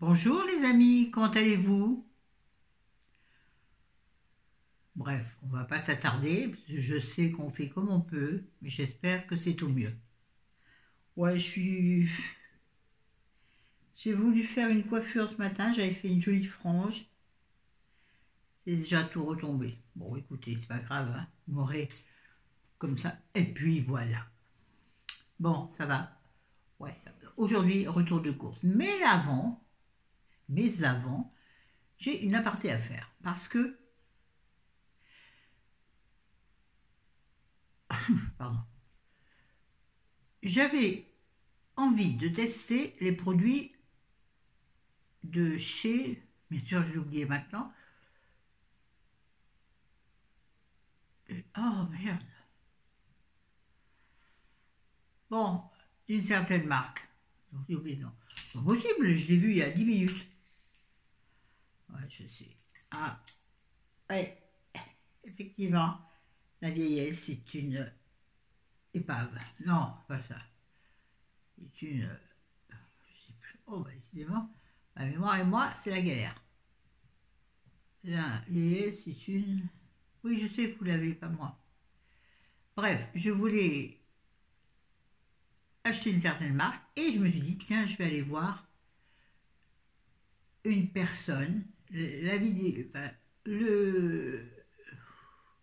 Bonjour les amis, comment allez-vous? Bref, on va pas s'attarder, je sais qu'on fait comme on peut, mais j'espère que c'est au mieux. Ouais, je suis... J'ai voulu faire une coiffure ce matin, j'avais fait une jolie frange. C'est déjà tout retombé. Bon, écoutez, c'est pas grave, hein. vous m'aurez comme ça. Et puis voilà. Bon, ça va. Ouais, aujourd'hui, retour de course. Mais avant, mais avant, j'ai une aparté à faire parce que pardon. J'avais envie de tester les produits de chez, bien sûr j'ai oublié maintenant. Oh merde. Bon, d'une certaine marque. J'ai oublié non. Pas possible, je l'ai vu il y a 10 minutes. Ouais, je sais. Ah, ouais, effectivement, la vieillesse, c'est une épave. Non, pas ça. C'est une. Je sais plus. Oh, bah, décidément, ma mémoire et moi, c'est la galère. La vieillesse, c'est une. Oui, je sais que vous l'avez, pas moi. Bref, je voulais acheter une certaine marque et je me suis dit, tiens, je vais aller voir une personne la le,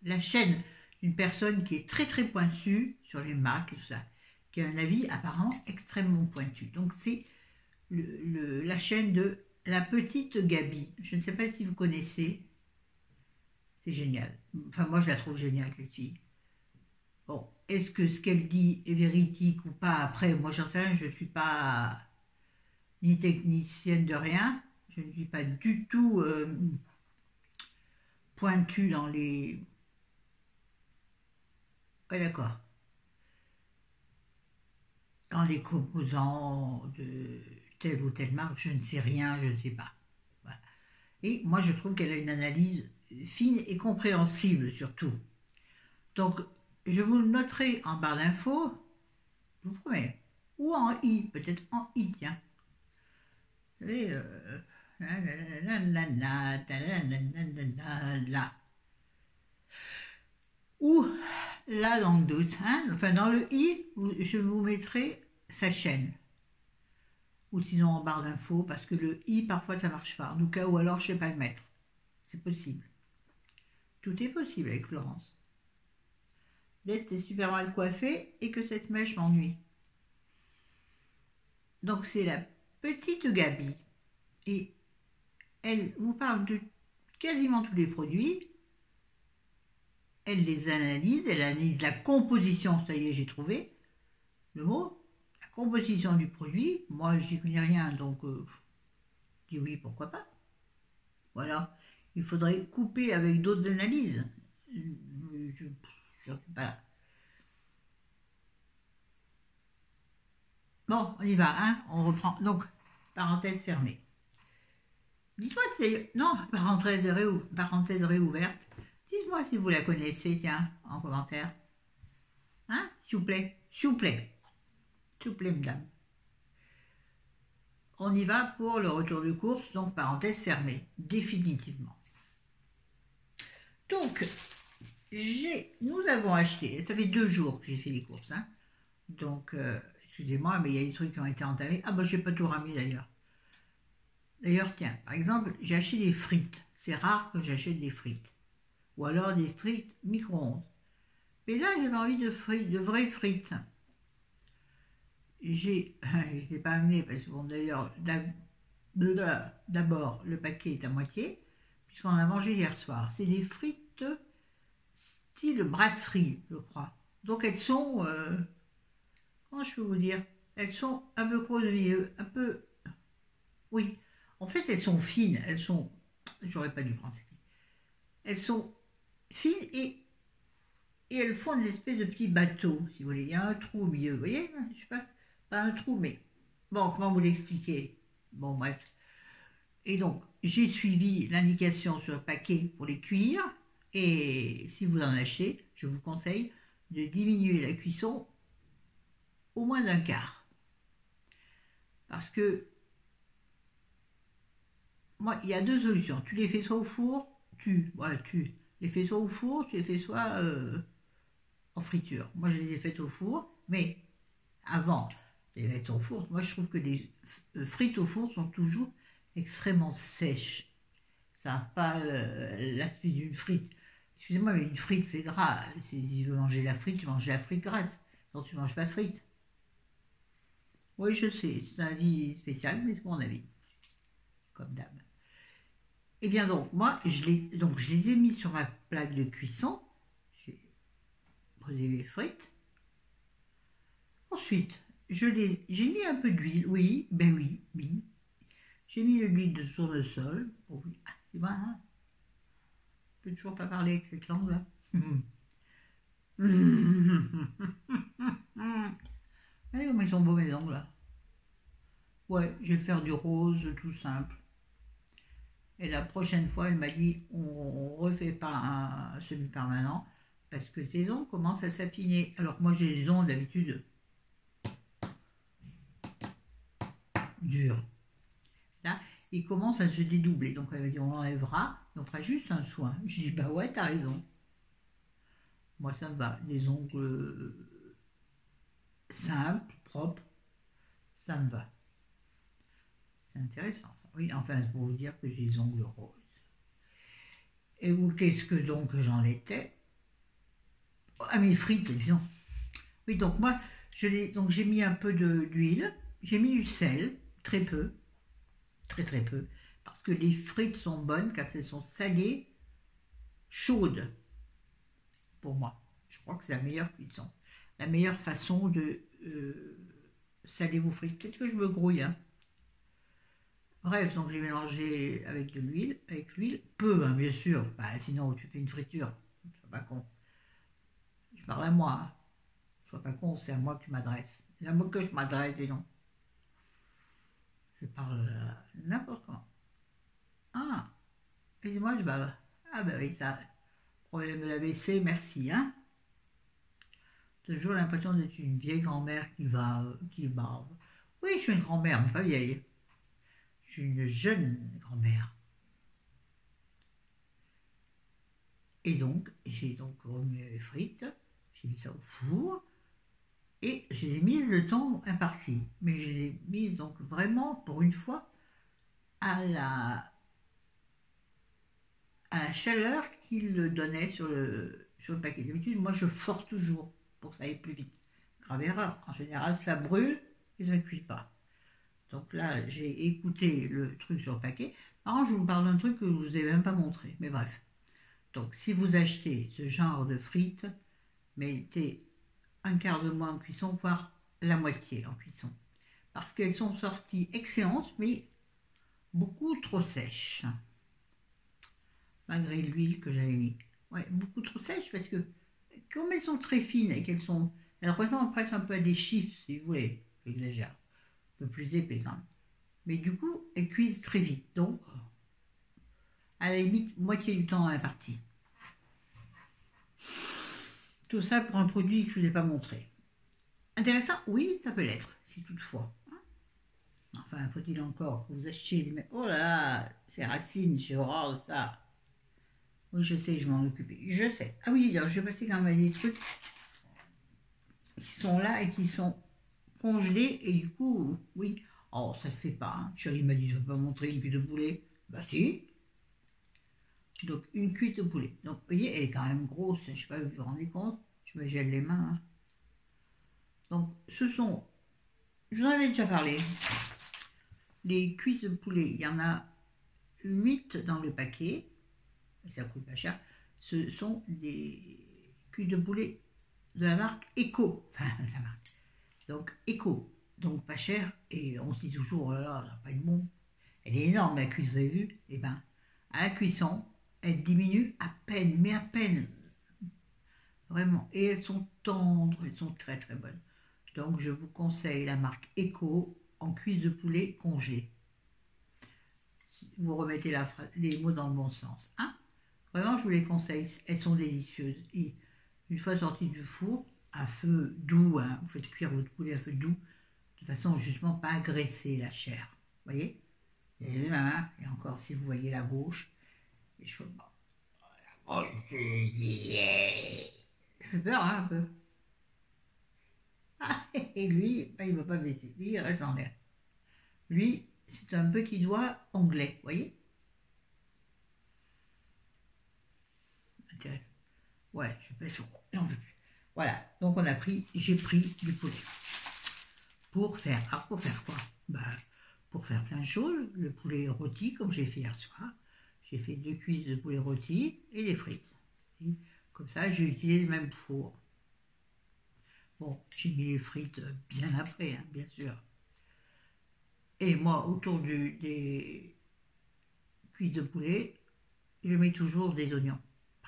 la chaîne d'une personne qui est très très pointue sur les marques et tout ça, qui a un avis apparemment extrêmement pointu. Donc c'est la chaîne de La Petite Gabi. Je ne sais pas si vous connaissez. C'est génial. Enfin, moi, je la trouve géniale, cette fille. Bon, est-ce que ce qu'elle dit est véridique ou pas Après, moi, j'en sais rien, je ne suis pas ni technicienne de rien. Je ne suis pas du tout euh, pointu dans les... D'accord. Dans les composants de telle ou telle marque, je ne sais rien, je ne sais pas. Et moi, je trouve qu'elle a une analyse fine et compréhensible surtout. Donc, je vous le noterai en barre d'infos, je vous promets. Ou en i, peut-être en i, tiens. Euh, ou la langue doute, hein, enfin dans le i, je vous mettrai sa chaîne. Ou sinon en barre d'infos, parce que le i, parfois ça marche pas. En tout ou alors je sais pas le mettre. C'est possible. Tout est possible avec Florence. D'être super mal coiffée et que cette mèche m'ennuie. Donc c'est la petite Gabi. Et elle vous parle de quasiment tous les produits, elle les analyse, elle analyse la composition, ça y est, j'ai trouvé le mot, la composition du produit. Moi, j'y connais rien, donc euh, je dis oui, pourquoi pas. Voilà, il faudrait couper avec d'autres analyses. Je ne suis pas là. Bon, on y va, hein on reprend. Donc, parenthèse fermée. Dites-moi si Non, parenthèse, parenthèse réouverte. Dites-moi si vous la connaissez, tiens, en commentaire. Hein S'il vous plaît. S'il vous plaît. S'il vous plaît, madame. On y va pour le retour de course, donc parenthèse fermée, définitivement. Donc, nous avons acheté, ça fait deux jours que j'ai fait les courses, hein. donc, euh, excusez-moi, mais il y a des trucs qui ont été entamés. Ah, bah, j'ai pas tout ramené d'ailleurs. D'ailleurs, tiens, par exemple, j'ai acheté des frites. C'est rare que j'achète des frites. Ou alors des frites micro-ondes. Mais là, j'avais envie de frites, de vraies frites. J'ai, je ne l'ai pas amené parce que, bon, d'ailleurs, d'abord, le paquet est à moitié, puisqu'on a mangé hier soir. C'est des frites style brasserie, je crois. Donc, elles sont, euh, comment je peux vous dire? Elles sont un peu creux un peu, oui, en fait, elles sont fines, elles sont. J'aurais pas dû prendre cette Elles sont fines et, et elles font une espèce de petit bateau, si vous voulez. Il y a un trou au milieu, vous voyez Je sais pas, pas un trou, mais. Bon, comment vous l'expliquer Bon, bref. Et donc, j'ai suivi l'indication sur le paquet pour les cuire. Et si vous en achetez, je vous conseille de diminuer la cuisson au moins d'un quart. Parce que moi, il y a deux solutions. Tu les fais soit au four, tu, voilà, tu les fais soit au four, tu les fais soit euh, en friture. Moi, je les ai faites au four, mais avant de les mettre au four, moi, je trouve que les euh, frites au four sont toujours extrêmement sèches. Ça n'a pas euh, l'aspect d'une frite. Excusez-moi, mais une frite, c'est gras. Si tu veux manger la frite, tu manges la frite grasse. Non, tu ne manges pas de frite. Oui, je sais, c'est un avis spécial, mais c'est mon avis. Comme d'hab. Et eh bien donc, moi, je les, donc, je les ai mis sur ma plaque de cuisson. J'ai pris les frites. Ensuite, je les, j'ai mis un peu d'huile. Oui, ben oui, oui. J'ai mis de l'huile de tournesol. Pour, ah, tu vois, peux toujours pas parler avec cette langue-là. Allez, comment ils sont beaux mes ongles là. Ouais, je vais faire du rose tout simple. Et la prochaine fois, elle m'a dit on, refait pas un semi-permanent parce que ces ongles commencent à s'affiner. Alors moi j'ai les ongles d'habitude durs. Là, ils commencent à se dédoubler. Donc elle m'a dit on enlèvera, on fera juste un soin. Je dis bah ouais, t'as raison. Moi ça me va. Les ongles simple, propre, ça me va. C'est intéressant ça. Oui, enfin, c'est pour vous dire que j'ai les ongles roses. Et vous, qu'est-ce que donc j'en étais? Ah, mes frites, disons. Oui, donc moi, je donc j'ai mis un peu d'huile, j'ai mis du sel, très peu, très très peu, parce que les frites sont bonnes car elles sont salées, chaudes, pour moi. Je crois que c'est la meilleure cuisson la meilleure façon de euh, saler vos frites. Peut-être que je me grouille. Hein. Bref, donc j'ai mélangé avec de l'huile, avec l'huile, peu hein, bien sûr, bah, sinon tu fais une friture, sois pas con. Je parle à moi, hein. sois pas con, c'est à moi que tu m'adresses. C'est à moi que je m'adresse et non. Je parle euh, n'importe comment. Ah, excusez-moi, je bave. Ah ben oui, ça, problème de la WC, merci, hein toujours l'impression d'être une vieille grand-mère qui va, qui bave. Oui, je suis une grand-mère, mais pas vieille. Une jeune grand-mère. Et donc, j'ai donc remis les frites, j'ai mis ça au four, et je les ai mises le temps imparti. Mais je les ai mises donc vraiment, pour une fois, à la, à la chaleur qu'il donnait sur le, sur le paquet. D'habitude, moi, je force toujours pour que ça aille plus vite. Grave erreur. En général, ça brûle et ça ne cuit pas. Donc là, j'ai écouté le truc sur le paquet. Alors, je vous parle d'un truc que je ne vous ai même pas montré. Mais bref. Donc, si vous achetez ce genre de frites, mettez un quart de moins en cuisson, voire la moitié en cuisson. Parce qu'elles sont sorties excellentes, mais beaucoup trop sèches. Malgré l'huile que j'avais mis. Ouais, beaucoup trop sèches parce que comme elles sont très fines et qu'elles sont. Elles ressemblent presque un peu à des chiffres, si vous voulez, j'exagère, plus épais même. Mais du coup, elles cuisent très vite. Donc, à la limite, moitié du temps imparti. Tout ça pour un produit que je vous ai pas montré. Intéressant? Oui, ça peut l'être, si toutefois. Enfin, faut-il encore que vous achetiez Oh là là, c'est racines, j'ai horreur ça. Oui, je sais, je m'en occuper. Je sais. Ah oui, je vais passer quand même des trucs qui sont là et qui sont congelés. Et du coup, oui. Oh, ça se fait pas. Hein. Chérie m'a dit, je ne vais pas montrer une cuite de poulet. Bah si. Donc, une cuite de poulet. Donc, vous voyez, elle est quand même grosse. Je ne sais pas vous vous rendez compte. Je me gèle les mains. Hein. Donc, ce sont... Je vous en avais déjà parlé. Les cuites de poulet, il y en a 8 dans le paquet ça coûte pas cher, ce sont des culs de poulet de la marque Eco. Enfin, la marque. Donc, Eco. Donc, pas cher. Et on se dit toujours, oh là là, pas être bon. Elle est énorme, la cuisse, vous avez vu? Eh bien, à la cuisson, elle diminue à peine, mais à peine. Vraiment. Et elles sont tendres, elles sont très très bonnes. Donc, je vous conseille la marque Eco en cuisse de poulet congelée. Vous remettez les mots dans le bon sens. Hein? Vraiment, je vous les conseille. Elles sont délicieuses. Et une fois sorties du four, à feu doux, hein, vous faites cuire votre poulet à feu doux, de façon justement pas agresser la chair. Vous voyez? Et et encore si vous voyez la gauche, cheveux bas. Ça fait peur hein, un peu. Ah, et lui, bah, il ne va pas baisser. Lui, il reste en l'air. Lui, c'est un petit doigt anglais, vous voyez? Intéressant. Ouais, je pèse sur j'en veux plus. Voilà, donc on a pris, j'ai pris du poulet. Pour faire, ah, pour faire quoi? Bah, Pour faire plein de choses. Le poulet rôti, comme j'ai fait hier soir. J'ai fait deux cuisses de poulet rôti et des frites. comme ça, j'ai utilisé le même four. Bon, j'ai mis les frites bien après, hein, bien sûr. Et moi, autour des cuisses de poulet, je mets toujours des oignons.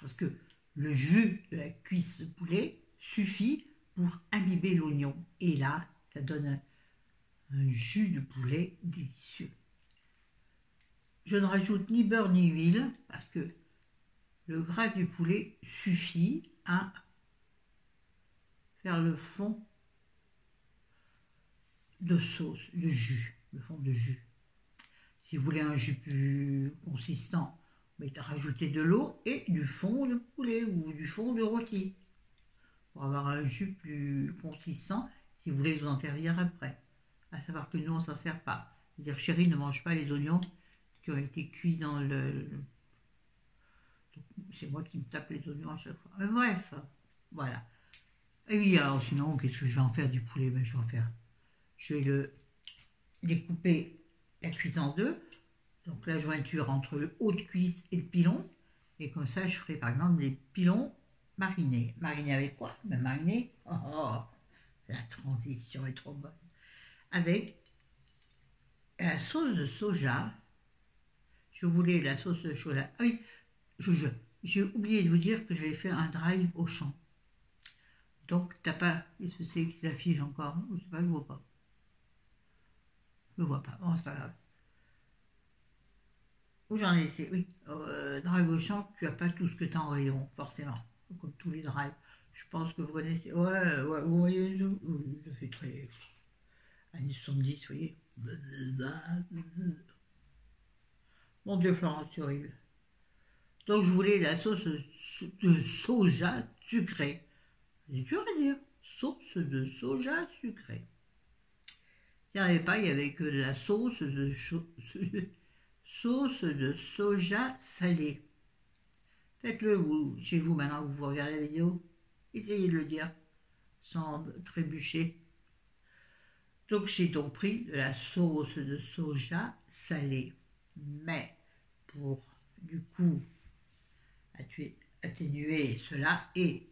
Parce que le jus de la cuisse de poulet suffit pour imbiber l'oignon. Et là, ça donne un, jus de poulet délicieux. Je ne rajoute ni beurre ni huile parce que le gras du poulet suffit à faire le fond de sauce, de jus, le fond de jus. Si vous voulez un jus plus consistant, vous mettez rajouter de l'eau et du fond de poulet ou du fond de rôti pour avoir un jus plus consistant si vous voulez vous en servir après. À savoir que nous, on ne s'en sert pas. C'est-à-dire, chérie ne mange pas les oignons qui ont été cuits dans le... C'est moi qui me tape les oignons à chaque fois. Mais bref, voilà. Et oui, alors sinon, qu'est-ce que je vais en faire du poulet? Ben, Je vais en faire. Je vais le découper la cuisse en deux. Donc la jointure entre le haut de cuisse et le pilon. Et comme ça, je ferai par exemple des pilons marinés. Marinés avec quoi? Ben, Marinés, oh, oh, la transition est trop bonne. Avec la sauce de soja. Je voulais la sauce de soja. Ah oui, j'ai oublié de vous dire que j'avais fait un drive au champ. Donc, t'as pas, qu'est-ce que c'est qui s'affiche encore? Je sais pas, je vois pas. Je vois pas. Bon, c'est pas grave. Où j'en étais? Oui. Euh, drive au champ, tu as pas tout ce que tu as en rayon, forcément. Comme tous les drives. Je pense que vous connaissez. Ouais, ouais, vous voyez, ça fait très. Années 70, vous voyez. Mon Dieu, Florence, c'est horrible. Donc, je voulais la sauce de soja sucrée. C'est dur à dire. Sauce de soja sucrée. Il n'y avait pas, il n'y avait que de la sauce de, sauce de soja salée. Faites-le chez vous maintenant que vous regardez la vidéo. Essayez de le dire sans trébucher. Donc j'ai donc pris de la sauce de soja salée. Mais pour du coup atténuer cela et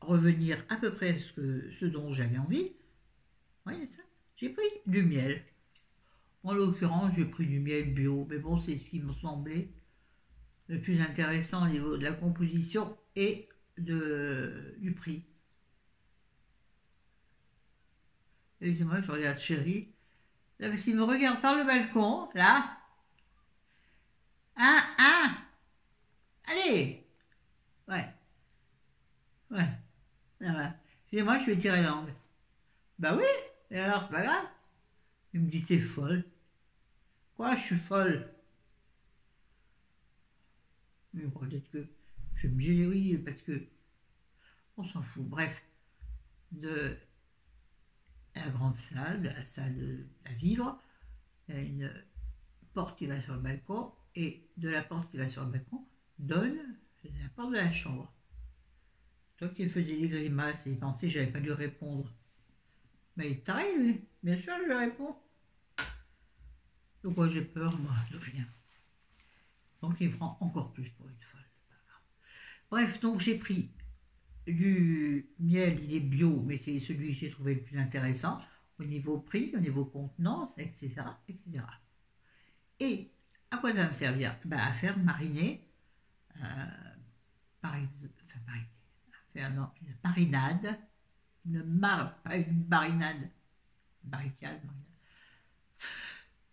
revenir à peu près à ce, ce dont j'avais envie, voyez ça J'ai pris du miel. En l'occurrence, j'ai pris du miel bio, mais bon, c'est ce qui me semblait le plus intéressant au niveau de la composition et de, du prix. Excusez-moi, je regarde chérie. Là, parce me regarde par le balcon, là. Un, un. Allez. Ouais. Ouais. Ça va. Excusez-moi, je vais tirer la langue. Bah oui. Et alors, c'est pas grave. Il me dit, t'es folle. Quoi, je suis folle? Mais peut-être que je me générise parce que on s'en fout. Bref, de la grande salle, la salle à vivre, il y a une porte qui va sur le balcon et de la porte qui va sur le balcon donne la porte de la chambre. Toi qui faisais des grimaces et pensait que j'avais pas dû répondre. Mais il t'arrive. Bien sûr, je réponds. Pourquoi j'ai peur, moi, de rien. Donc il prend encore plus pour une folle. Bref, donc j'ai pris du miel, il est bio, mais c'est celui que j'ai trouvé le plus intéressant au niveau prix, au niveau contenance, etc. etc. Et à quoi ça va me servir À faire mariner, euh, enfin, à faire une marinade, une mar, pas une marinade, barricade,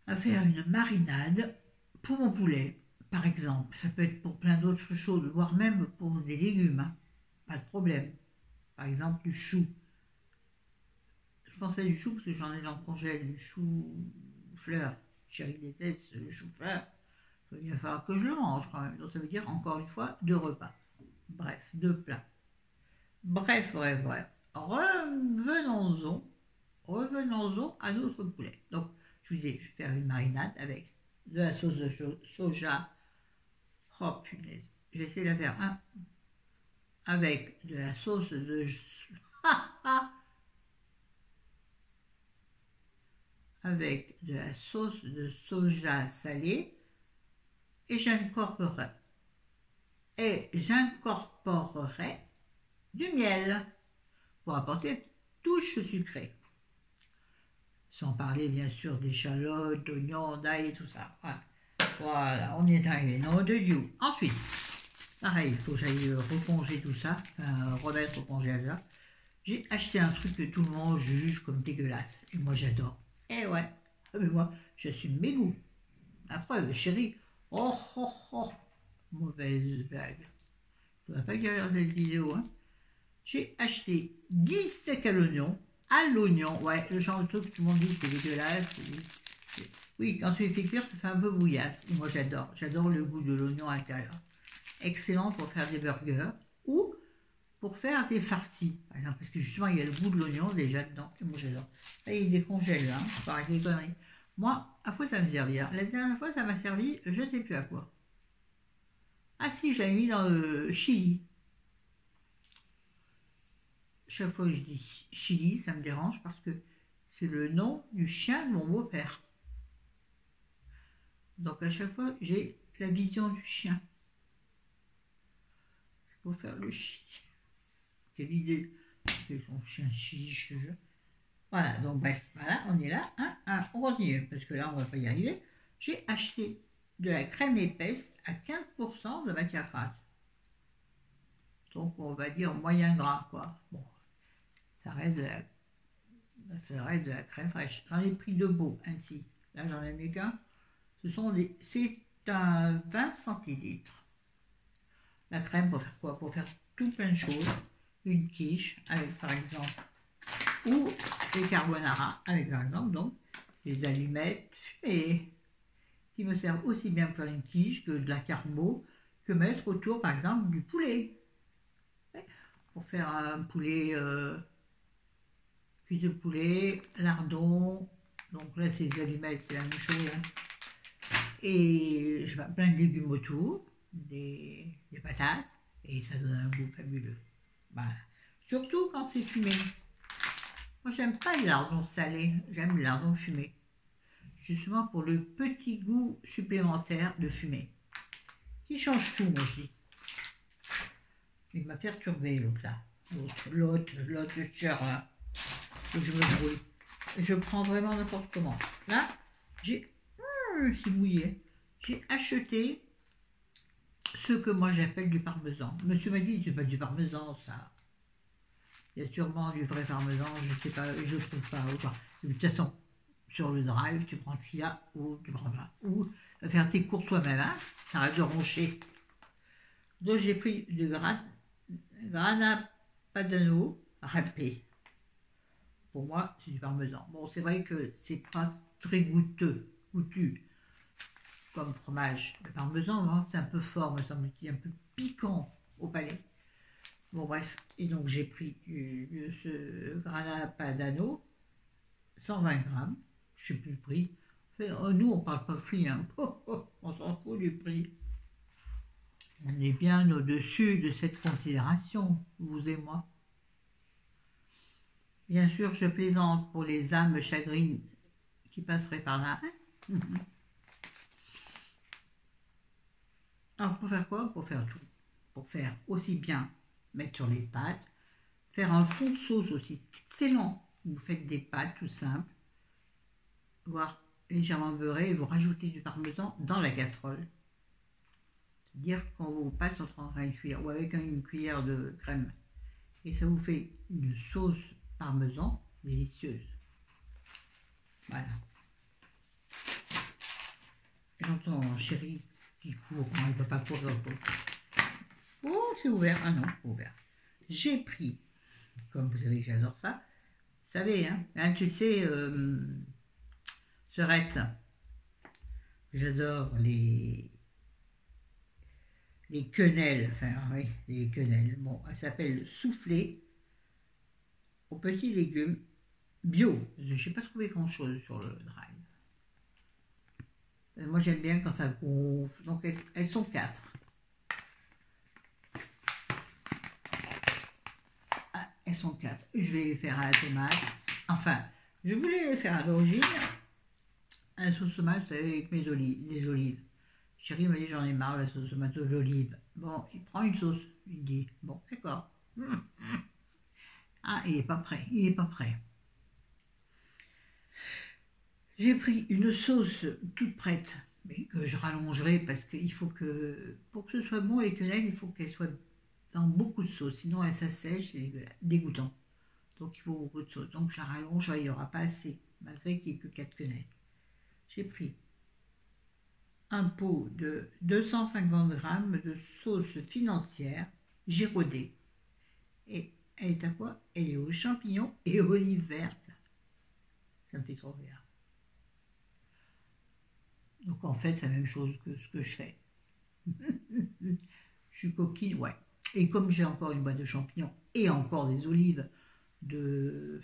à faire une marinade pour mon poulet par exemple. Ça peut être pour plein d'autres choses, voire même pour des légumes, hein. pas de problème. Par exemple, du chou. Je pensais du chou parce que j'en ai dans le congèle, du chou chou-fleur. Chérie déteste le chou-fleur. Il va falloir que je le mange quand même. Donc ça veut dire encore une fois deux repas. Bref, deux plats. Bref, bref, bref. Revenons-en. Revenons-en à notre poulet. Donc, je vous dis, je vais faire une marinade avec de la sauce de soja. Oh punaise. J'essaie de la faire un avec de la sauce de avec de la sauce de soja salée et j'incorporerai et j'incorporerai du miel pour apporter touche sucrée. Sans parler bien sûr d'échalotes, d'oignons, d'ail et tout ça. On est arrivé. Non de Dieu. Ensuite, pareil, il faut que j'aille reponger tout ça, remettre au congélateur. J'ai acheté un truc que tout le monde juge comme dégueulasse. Et moi j'adore. Eh ouais. Ah, mais moi, suis mes goûts. La preuve, chérie. Oh, oh, oh. Mauvaise blague. Tu vas pas dire cette vidéo, hein. J'ai acheté 10 steaks à l'oignon. À l'oignon, ouais, le genre de truc que tout le monde dit c'est dégueulasse. Oui, quand tu les fais cuire, ça fait un peu bouillasse. Moi j'adore. J'adore le goût de l'oignon à l'intérieur. Excellent pour faire des burgers ou pour faire des farcis, par exemple, parce que justement, il y a le goût de l'oignon déjà dedans, et moi j'adore. Là, il décongèle, hein, par des conneries. Moi, à quoi ça me servir La dernière fois, ça m'a servi, je ne sais plus à quoi. Ah si, je l'avais mis dans le chili. Chaque fois que je dis chili, ça me dérange parce que c'est le nom du chien de mon beau-père. Donc à chaque fois, j'ai la vision du chien. Pour faire le chili. Quelle idée. C'est son chien chiche. Voilà, donc bref, voilà, on est là. Hein, on continue, parce que là, on va pas y arriver. J'ai acheté de la crème épaisse à 15% de matière grasse. Donc, on va dire moyen gras, quoi. Bon, ça reste de la, ça reste de la crème fraîche. J'en ai pris deux beaux, ainsi. Là, j'en ai mis qu'un. Ce sont des, c'est un 20 centilitres. La crème, pour faire quoi? Pour faire tout plein de choses une quiche avec par exemple, ou des carbonara avec par exemple donc des allumettes fumées qui me servent aussi bien pour une quiche que de la carbo, que mettre autour par exemple du poulet. Pour faire un poulet, euh, cuisse de poulet, lardon, donc là c'est des allumettes, c'est la même chose. Hein. Et je plein de légumes autour, des, patates, et ça donne un goût fabuleux. Surtout quand c'est fumé. Moi, j'aime pas les lardons salés, j'aime les lardons fumés. Justement pour le petit goût supplémentaire de fumée. Qui change tout, moi, je dis. Il m'a perturbé, l'autre là. L'autre, l'autre, l'autre, le là. je me brouille. Je prends vraiment n'importe comment. Là, j'ai. Hum, c'est mouillé. J'ai acheté ce que moi j'appelle du parmesan. Monsieur m'a dit, c'est pas du parmesan, ça. Il y a sûrement du vrai parmesan, je sais pas, je trouve pas. de toute façon, sur le drive, tu prends ce qu'il y a ou tu prends pas. Ou faire tes courses toi-même, hein, de roncher. Donc j'ai pris du grana padano râpé. Pour moi, c'est du parmesan. Bon, c'est vrai que c'est pas très goûteux, goûtu comme fromage. Parmesan, hein, c'est un peu fort, me semble-t-il, un peu piquant au palais. Bon, bref, et donc j'ai pris ce grana padano, 120 grammes, je ne sais plus le prix. Oh, nous, on ne parle pas de prix, hein. on s'en fout du prix. On est bien au-dessus de cette considération, vous et moi. Bien sûr, je plaisante pour les âmes chagrines qui passeraient par là. Hein. Alors, pour faire quoi? Pour faire tout. Pour faire aussi bien mettre sur les pâtes, faire un fond de sauce aussi excellent. Vous faites des pâtes tout simples, voire légèrement beurrées, et vous rajoutez du parmesan dans la casserole. C'est-à-dire quand vos pâtes sont en train de cuire, ou avec une cuillère de crème. Et ça vous fait une sauce parmesan délicieuse. Voilà. J'entends chéri qui court, il ne peut pas courir. Oh, c'est ouvert. Ah non, ouvert. J'ai pris, comme vous savez, j'adore ça. Vous savez, hein, hein tu sais, euh. J'adore les les quenelles, enfin oui, les quenelles. Bon, elle s'appelle soufflé aux petits légumes bio. Je n'ai pas trouvé grand chose sur le drive. Euh, moi j'aime bien quand ça gonfle. Donc elles, sont quatre. Ah, elles sont quatre. Je vais faire à la. Enfin, je voulais faire à l'origine. Un sauce tomate, vous savez, avec mes olives, les olives. Chérie m'a dit j'en ai marre la sauce tomate aux olives. Bon, il prend une sauce. Il dit bon, d'accord. Ah, il n'est pas prêt. Il n'est pas prêt. J'ai pris une sauce toute prête, mais que je rallongerai parce qu'il faut que, pour que ce soit bon et que là, il faut qu'elle soit dans beaucoup de sauce, sinon elle s'assèche, c'est dégoûtant. Donc il faut beaucoup de sauce. Donc je la rallonge, il n'y aura pas assez, malgré qu'il n'y ait que 4 quenelles. J'ai pris un pot de 250 g de sauce financière girodée. Et elle est à quoi? Elle est aux champignons et aux olives vertes. Ça me fait trop rire. Donc en fait, c'est la même chose que ce que je fais. je suis coquine, ouais. Et comme j'ai encore une boîte de champignons et encore des olives de...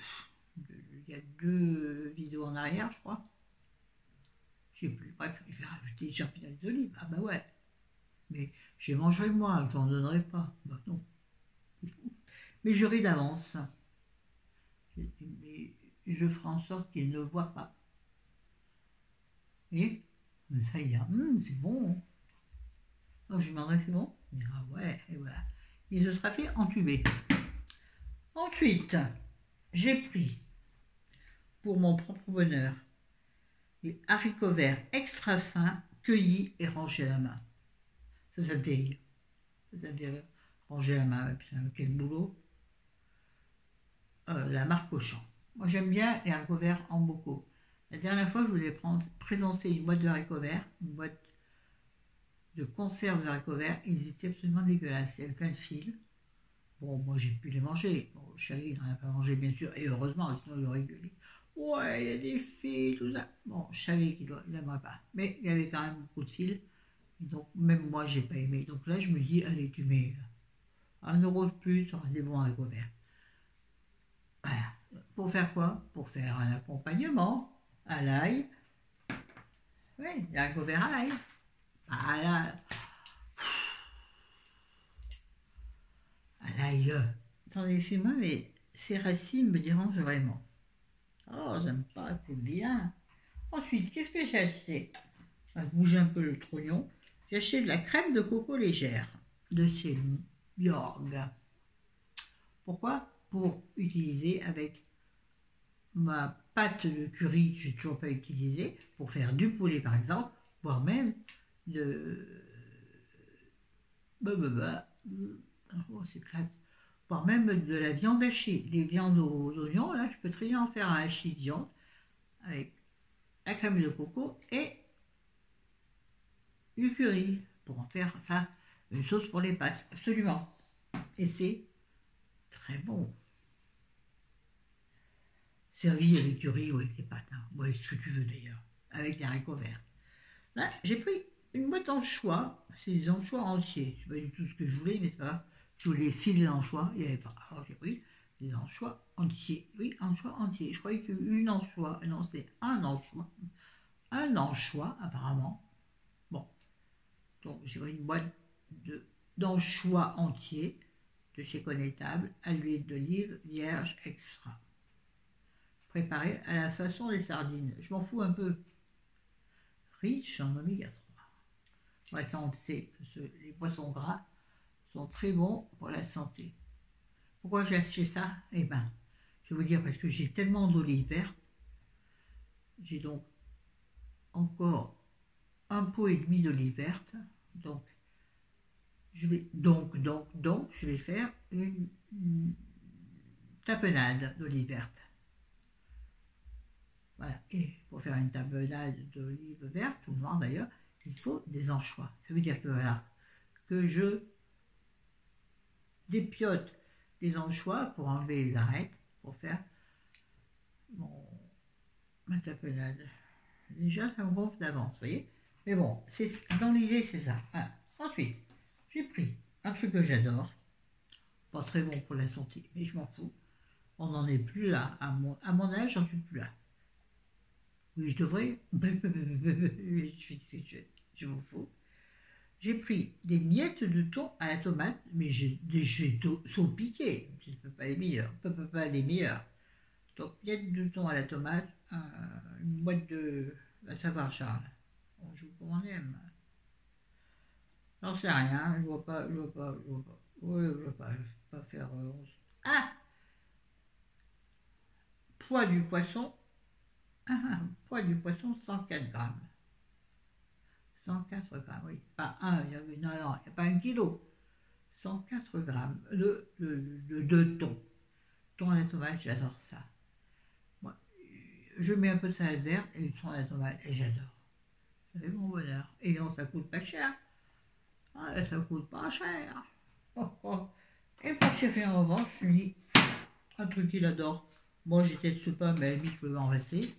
Il y a deux vidéos en arrière, je crois. Je sais plus. Bref, je vais rajouter des champignons et des olives. Ah bah ouais. Mais j'ai mangé moi, je n'en donnerai pas. Bah non. Mais je ris d'avance. Je ferai en sorte qu'il ne voit pas. Voyez? Ça, il dit, hum, c'est bon. Donc oh, je lui demanderai, c'est bon Il dira, ouais, et voilà. Il se sera fait entuber. Ensuite, j'ai pris, pour mon propre bonheur, des haricots verts extra fins, cueillis et rangés à la main. Ça, ça rire. Ça, ça Ranger à la main, quel boulot. Euh, la marque Auchan. Moi, j'aime bien les haricots verts en bocaux. La dernière fois, je vous ai présenté une boîte de haricots verts, une boîte de conserve de haricots verts. Ils étaient absolument dégueulasses. Il y avait plein de fils. Bon, moi, j'ai pu les manger. Bon, chéri, il n'en a pas mangé, bien sûr. Et heureusement, sinon, il aurait gueulé. Ouais, il y a des fils, tout ça. Bon, je savais qu'il n'aimerait pas. Mais il y avait quand même beaucoup de fils. Donc, même moi, j'ai pas aimé. Donc là, je me dis, allez, tu mets un euro de plus sur des bons haricots verts. Voilà. Pour faire quoi? Pour faire un accompagnement à l'ail. Oui, il y a un couvert à l'ail. À l'ail. À l'ail. Attendez, c'est moi, mais ces racines me dérangent vraiment. Oh, j'aime pas, c'est bien. Ensuite, qu'est-ce que j'ai acheté? On va bouger un peu le trognon. J'ai acheté de la crème de coco légère de chez Bjorg. Pourquoi? Pour utiliser avec ma pâte de curry que j'ai toujours pas utilisée pour faire du poulet par exemple, voire même de bah, bah, bah. Oh, voire même de la viande hachée. Les viandes aux oignons, là, je peux très bien en faire un hachis de viande avec la crème de coco et du curry pour en faire ça une sauce pour les pâtes, absolument. Et c'est très bon servi avec du riz ou avec des pâtes, hein. ou avec ce que tu veux d'ailleurs, avec des haricots verts. Là, j'ai pris une boîte d'anchois, c'est des anchois entiers, c'est pas du tout ce que je voulais, mais c'est pas tous les fils d'anchois, il n'y avait pas. Alors j'ai pris des anchois entiers, oui, anchois entiers. Je croyais qu'une anchois, non, c'était un anchois, un anchois apparemment. Bon, donc j'ai pris une boîte d'anchois entiers de chez Connétable à l'huile d'olive vierge extra préparé à la façon des sardines. Je m'en fous un peu. Riche en oméga 3. Ouais, ça on sait, les poissons gras sont très bons pour la santé. Pourquoi j'ai acheté ça? Eh bien, je vais vous dire parce que j'ai tellement d'olives vertes. J'ai donc encore un pot et demi d'olives vertes. Donc, je vais donc, donc, donc, je vais faire une, une tapenade d'olives vertes. Voilà. Et pour faire une tapenade d'olive verte ou noire d'ailleurs, il faut des anchois. Ça veut dire que voilà, que je dépiote les anchois pour enlever les arêtes, pour faire mon, ma tapenade. Déjà, ça me gonfle d'avance, vous voyez Mais bon, dans l'idée, c'est ça. Ensuite, j'ai pris un truc que j'adore. Pas très bon pour la santé, mais je m'en fous. On n'en est plus là. À mon, à mon âge, j'en suis plus là. Oui, je devrais. je, je m'en fous. J'ai pris des miettes de thon à la tomate, mais j'ai des sont piqués. Ce ne pas les meilleurs. ne peut pas les meilleurs. Donc, miettes de thon à la tomate, une boîte de. Va savoir, Charles. On joue comme on aime. J'en sais rien, je vois pas, je vois pas, je vois pas. Je vois pas, vais pas faire. Euh, ah Poids du poisson. Poids du poisson, 104 grammes. 104 grammes, oui. Pas un, il y non, non, a pas un kilo. 104 grammes de, de, de, thon. Thon à la tomate, j'adore ça. Moi, je mets un peu de salade verte et du thon à la tomate et j'adore. Ça fait mon bonheur. Et non, ça coûte pas cher. Ah, ça coûte pas cher. Et pour chéri, en revanche, je lui dis un truc qu'il adore. Moi, j'étais de pas, mais à je peux m'en passer.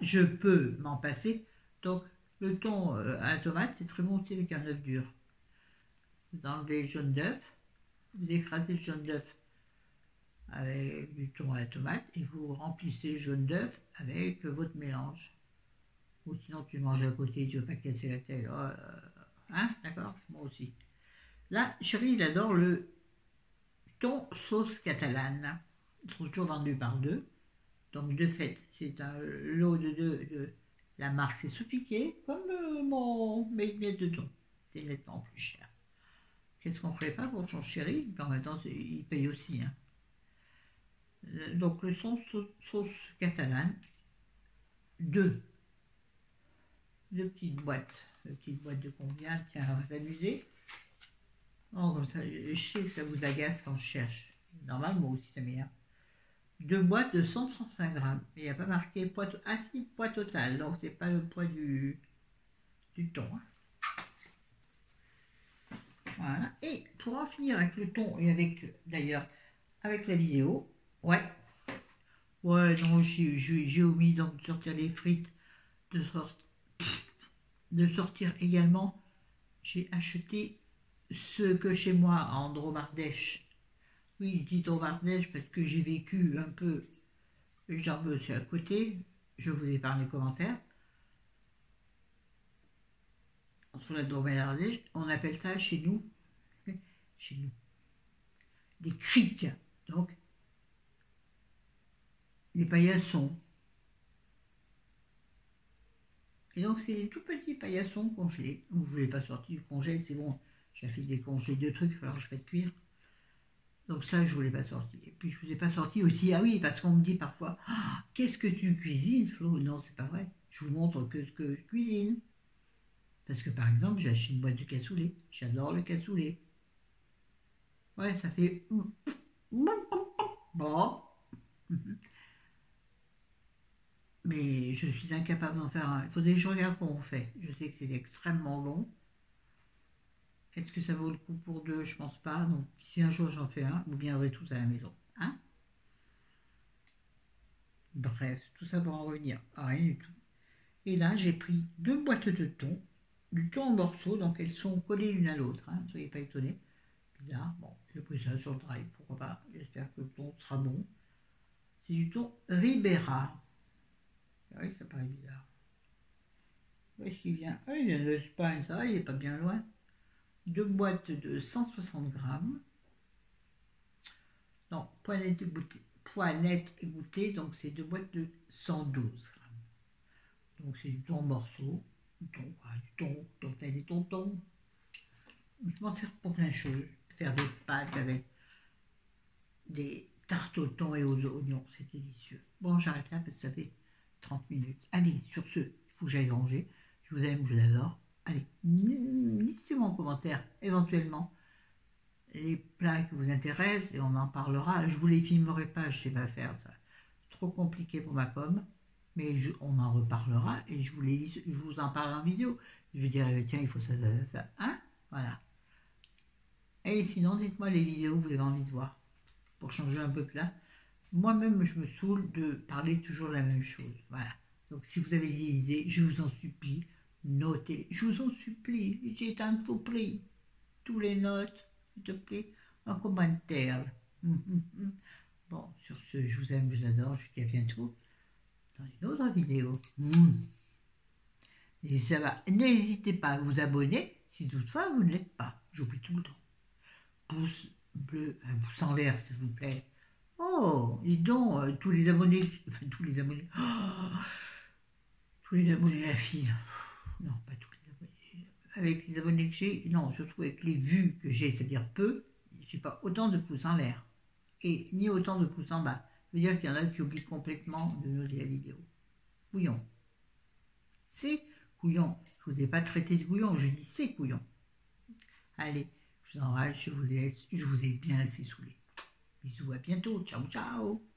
Je peux m'en passer. Donc, le thon euh, à la tomate, c'est très bon aussi avec un œuf dur. Vous enlevez le jaune d'œuf, vous écrasez le jaune d'œuf avec du thon à la tomate et vous remplissez le jaune d'œuf avec votre mélange. Ou sinon tu manges à côté, tu veux pas casser la tête. Oh, euh, hein, d'accord Moi aussi. Là, chérie, il adore le thon sauce catalane. Ils sont toujours vendus par deux. Donc, de fait, c'est un lot de deux de la marque, c'est sous-piqué, comme euh, mon, mes miettes de thon. C'est nettement plus cher. Qu'est-ce qu'on ferait pas pour son chéri? En même temps, il paye aussi. Hein. Euh, donc, le son sauce, catalane, deux. Deux petites boîtes. Deux petites boîtes de combien? Tiens, on va s'amuser. Oh, comme ça, je sais que ça vous agace quand je cherche. Normal, moi aussi, ça m'énerve deux boîtes de 135 grammes. Il n'y a pas marqué poids, ah, poids total, donc c'est pas le poids du, du thon. Hein. Voilà. Et pour en finir avec le thon et avec, d'ailleurs, avec la vidéo, ouais, ouais, non, j'ai omis donc de sortir les frites, de, de sortir également, j'ai acheté ce que chez moi en Dromardèche oui, au Marnège parce que j'ai vécu un peu, j'en suis à côté, je vous parlé les commentaires. Entre la et on appelle ça chez nous, chez nous, des criques. Donc, des paillassons. Et donc, c'est des tout petits paillassons congelés. vous ne voulez pas sortir du congèle, c'est bon. J'ai fait des congés de trucs, il va falloir que je fasse cuire. Donc ça, je ne vous l'ai pas sorti. Et puis, je ne vous ai pas sorti aussi, ah oui, parce qu'on me dit parfois, ah, qu'est-ce que tu cuisines, Flo? Non, c'est pas vrai. Je vous montre que ce que je cuisine. Parce que, par exemple, j'ai une boîte de cassoulet. J'adore le cassoulet. Ouais, ça fait... Bon. Mais je suis incapable d'en faire un. Il faudrait que je regarde comment on fait. Je sais que c'est extrêmement long. Est-ce que ça vaut le coup pour deux? Je pense pas. Donc, si un jour j'en fais un, vous viendrez tous à la maison. Hein? Bref, tout ça pour en revenir. rien du tout. Et là, j'ai pris deux boîtes de thon, du thon en morceaux, donc elles sont collées l'une à l'autre. Hein, ne soyez pas étonnés. Bizarre. Bon, j'ai pris ça sur le drive, pourquoi pas. J'espère que le thon sera bon. C'est du thon Ribera. Vrai que ça paraît bizarre. Où est-ce qu'il vient? Ah, il vient d'Espagne, ça va, il n'est pas bien loin deux boîtes de 160 grammes. Non, poids net égoutté, poids net égoutté, donc c'est deux boîtes de 112 grammes. Donc c'est du thon morceau, du thon, du thon, donc t'as des tontons. Je m'en sers pour plein de choses. Faire des pâtes avec des tartes au thon et aux oignons, c'est délicieux. Bon, j'arrête là parce que ça fait 30 minutes. Allez, sur ce, il faut que j'aille ranger. Je vous aime, je vous adore. Allez, laissez-moi en commentaire éventuellement les plats qui vous intéressent et on en parlera. Je vous les filmerai pas, je sais pas faire ça. Trop compliqué pour ma pomme, mais on en reparlera et je vous, les, je vous en parle en vidéo. Je dirai, tiens, il faut ça, ça, ça, Hein? Voilà. Et sinon, dites-moi les vidéos que vous avez envie de voir pour changer un peu de plat. Moi-même, je me saoule de parler toujours la même chose. Voilà. Donc si vous avez des idées, je vous en supplie, notez. Je vous en supplie, j'ai un tout prix. Tous les notes, s'il te plaît, en commentaire. Bon, sur ce, je vous aime, je vous adore, je vous dis à bientôt dans une autre vidéo. N'hésitez pas à vous abonner si toutefois vous ne l'êtes pas. J'oublie tout le temps. Pouce bleu, un pouce en l'air s'il vous plaît. Oh, dis donc, euh, tous les abonnés, enfin tous les abonnés, tous les abonnés la fille. Non, pas tous les abonnés. Avec les abonnés que j'ai, non, surtout avec les vues que j'ai, c'est-à-dire peu, j'ai pas autant de pouces en l'air et ni autant de pouces en bas. Ça veut dire qu'il y en a qui oublient complètement de noter la vidéo. Couillon. C'est couillon. Je ne vous ai pas traité de couillon, je dis c'est couillon. Allez, je vous enrage, je vous, je vous ai bien laissé saouler. Bisous, à bientôt. Ciao, ciao.